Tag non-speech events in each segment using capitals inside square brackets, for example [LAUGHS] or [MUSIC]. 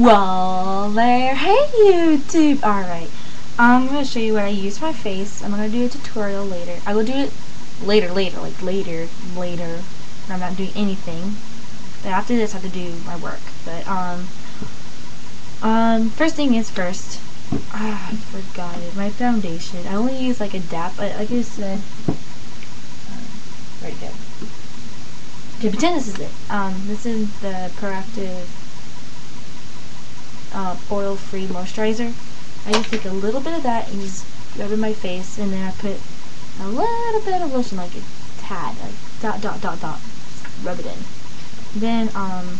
Well, there. Hey, YouTube. Alright. I'm going to show you what I use for my face. I'm going to do a tutorial later. I will do it later, later, like later, later. I'm not doing anything. But after this, I have to do my work. But, um, um, first thing is first. Ah, I forgot it. My foundation. I only use like a DAP. Like I said. Um, right there. Okay, pretend this is it. Um, this is the Proactiv uh, oil-free moisturizer. I just take a little bit of that and just rub it in my face, and then I put a little bit of lotion, like a tad, like dot, dot, dot, dot. Rub it in. Then, um,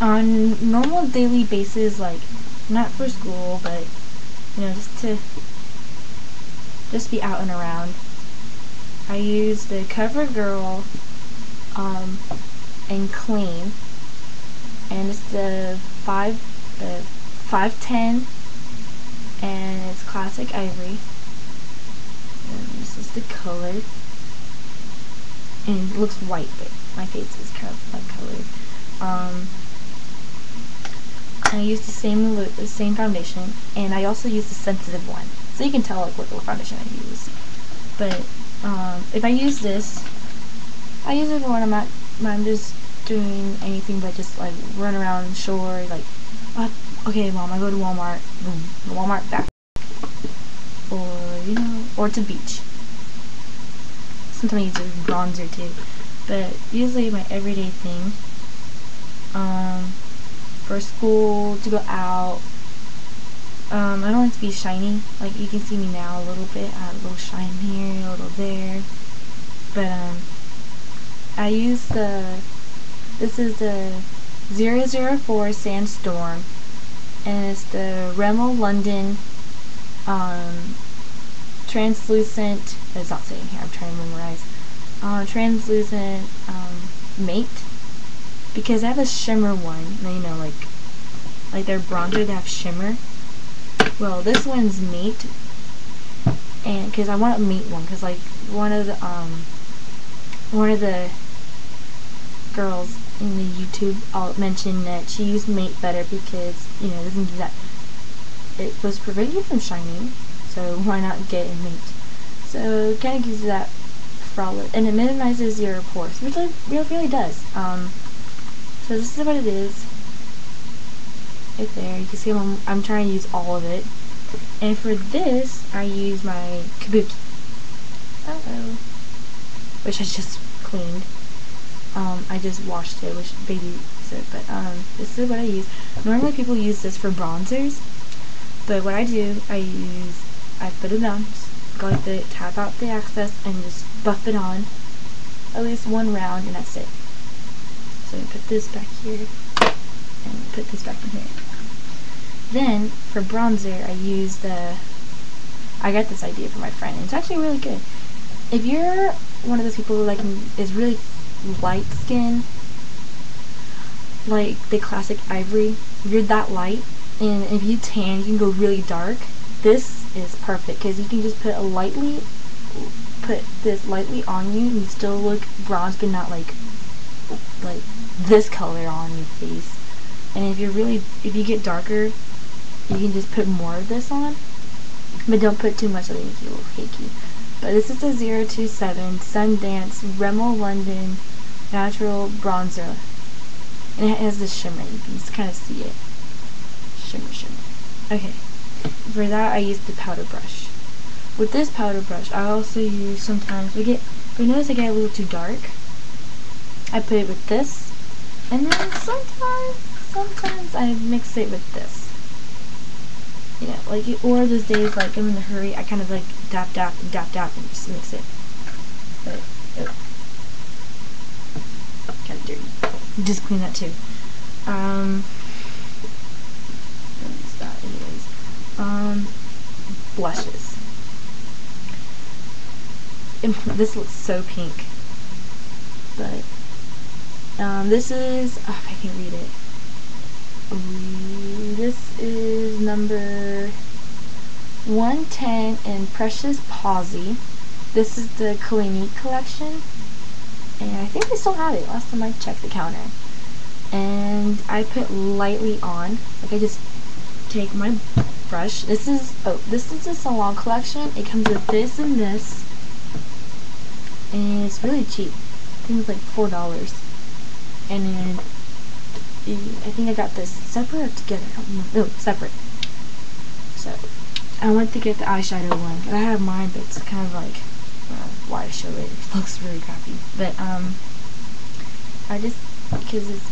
on normal daily basis, like, not for school, but, you know, just to, just be out and around, I use the CoverGirl um, and clean. And it's the five, the 510, and it's classic ivory. And this is the color. And it looks white, but my face is kind of like colored. Um, I use the same the same foundation, and I also use the sensitive one, so you can tell like what foundation I use. But um, if I use this, I use it when I'm not, when I'm just doing anything but just like run around the shore, like, okay, mom, I go to Walmart, boom, Walmart back, or you know, or to beach. Sometimes I use bronzer too, but usually my everyday thing. Um, for school to go out. Um, I don't like to be shiny. Like you can see me now a little bit. I have a little shine here, a little there, but um. I use the, this is the 004 Sandstorm, it's the Rimmel London um, translucent, it's not saying here, I'm trying to memorize, uh, translucent um, mate, because I have a shimmer one, you know, like, like their bronzer, they have shimmer, well, this one's mate, and, because I want a mate one, because, like, one of the, um, one of the girls in the YouTube I'll mention that she used Mate better because, you know, it doesn't do that. It was preventing you from shining, so why not get a Mate? So it kind of gives you that frolic, and it minimizes your pores, which it really, really does. Um, so this is what it is. Right there, you can see I'm, I'm trying to use all of it. And for this, I use my Kabuki. Uh oh Which I just cleaned. Um, I just washed it, which baby said, but um, this is what I use. Normally people use this for bronzers, but what I do, I use, I put it on, go like the, tap out the excess, and just buff it on, at least one round, and that's it. So I put this back here, and put this back in here. Then, for bronzer, I use the, I got this idea from my friend, and it's actually really good. If you're one of those people who like is really light skin, like the classic ivory, you're that light, and if you tan, you can go really dark, this is perfect, because you can just put a lightly, put this lightly on you, and you still look bronze, but not like, like this color on your face. And if you're really, if you get darker, you can just put more of this on, but don't put too much, it'll make you little cakey. But this is the 027 Sundance Rimmel London Natural Bronzer. And it has the shimmer. You can just kind of see it. Shimmer, shimmer. Okay. For that, I use the powder brush. With this powder brush, I also use sometimes, we get, you notice I get a little too dark, I put it with this. And then sometimes, sometimes I mix it with this you know, like, or those days, like, I'm in a hurry, I kind of, like, dap, dap, and dap, dap, and just mix it. But, oh. Kind of dirty. Just clean that, too. Um, that, anyways. Um, blushes. this looks so pink. But, um, this is, oh, I can't read it. Um, this is number 110 in Precious Pausy. This is the Clinique collection. And I think they still have it last time I checked the counter. and I put lightly on. Like I just take my brush. This is oh this is a salon collection. It comes with this and this, and it's really cheap. I think it's like four dollars. And then I think I got this separate or together. No, separate. So I went to get the eyeshadow one, but I have mine, but it's kind of like uh, why show it. It looks really crappy, but um, I just because it's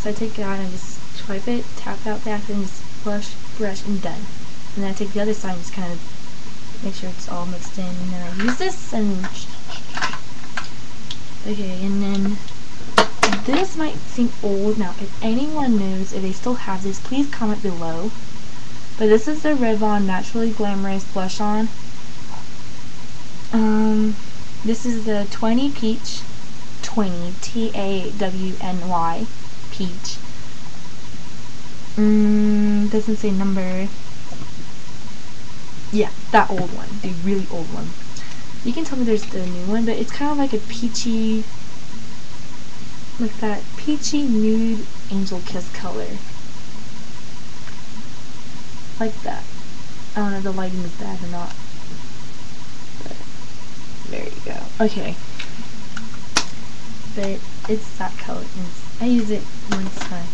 so I take it out and I just swipe it, tap out back, and just brush, brush, and done. And then I take the other side and just kind of make sure it's all mixed in. And then I use this and okay, and then this might seem old now. If anyone knows if they still have this, please comment below. But this is the Revlon Naturally Glamorous Blush On. Um, this is the 20 Peach 20 T-A-W-N-Y Peach. Mm, doesn't say number. Yeah, that old one, the really old one. You can tell me there's the new one, but it's kind of like a peachy, like that peachy nude angel kiss color like that. I don't know if the lighting is bad or not. But there you go. Okay. But it's that color. I use it once time.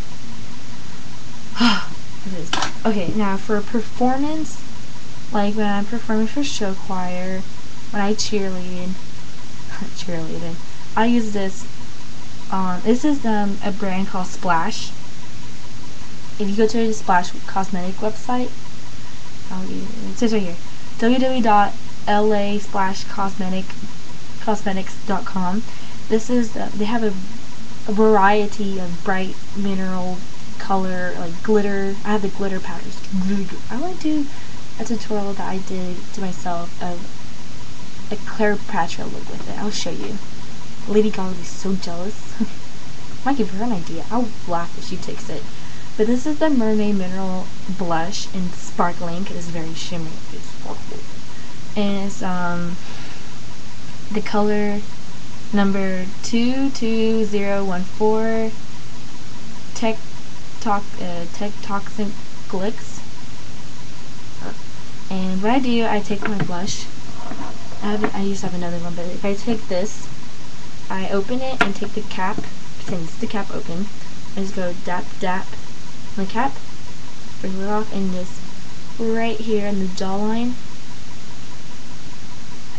[SIGHS] it is. Okay, now for performance, like when I'm performing for show choir, when I cheerlead, [LAUGHS] cheerleading, I use this. Um, this is um, a brand called Splash if you go to the Splash Cosmetic website, it says right here, www.lasplashcosmetics.com. This is, the, they have a, a variety of bright mineral color, like glitter. I have the glitter powders. I want to do a tutorial that I did to myself of a Cleopatra look with it. I'll show you. Lady Gaga would be so jealous. [LAUGHS] Might give her an idea. I'll laugh if she takes it. But this is the Mermaid Mineral Blush in Sparkling. It is very shimmery. And it's um, the color number 22014 Tech Talk uh, Tech Toxic Glitz. And what I do, I take my blush. I, have, I used to have another one, but if I take this, I open it and take the cap, it's the cap open, I just go dap dap my cap, bring it off, and just right here in the jawline,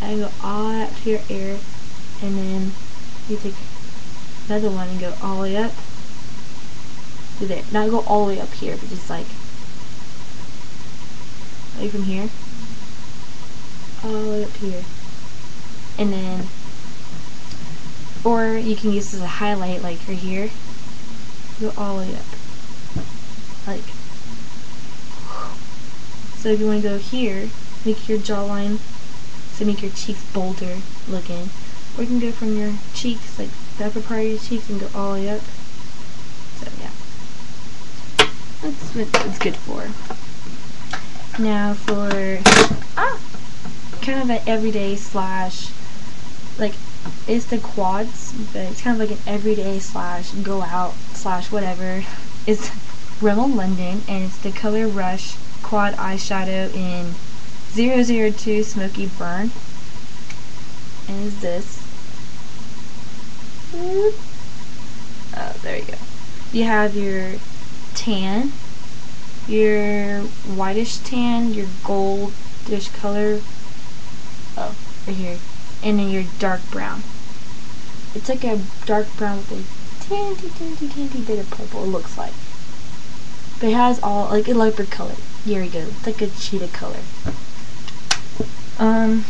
I go all up to your ear, and then you take another one and go all the way up to there. Not go all the way up here, but just like, right from here, all the way up here. And then, or you can use as a highlight, like right here, go all the way up. Like. So if you want to go here make your jawline to make your cheeks bolder looking. Or you can go from your cheeks like the upper part of your cheeks and go all the way up. So yeah. That's what it's good for. Now for ah, kind of an everyday slash like it's the quads but it's kind of like an everyday slash go out slash whatever it's Rimmel London, and it's the Color Rush Quad Eyeshadow in 002 Smoky Burn. And is this. Oh, there you go. You have your tan, your whitish tan, your goldish color, oh, right here, and then your dark brown. It's like a dark brown with a teeny, teeny, teeny bit of purple, it looks like. But it has all, like, a leopard color. There you go. It's like a cheetah color. Um,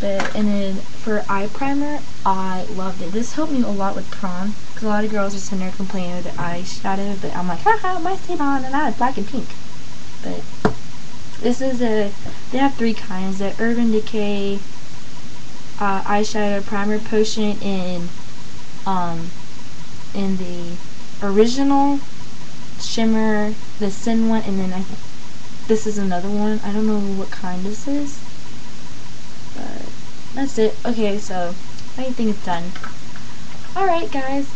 but, and then for eye primer, I loved it. This helped me a lot with prom. Because a lot of girls are sitting there complaining of the eyeshadow. But I'm like, haha, my stayed on and I had black and pink. But this is a, they have three kinds. The Urban Decay uh, eyeshadow primer potion in, um, in the original shimmer, the Sin one, and then I think this is another one. I don't know what kind this is. But that's it. Okay, so I think it's done. Alright guys,